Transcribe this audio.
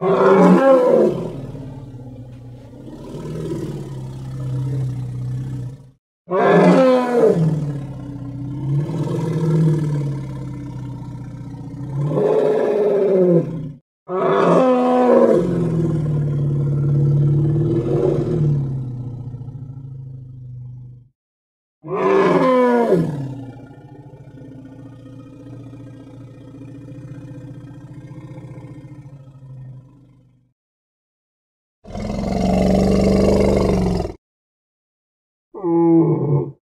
Oh! o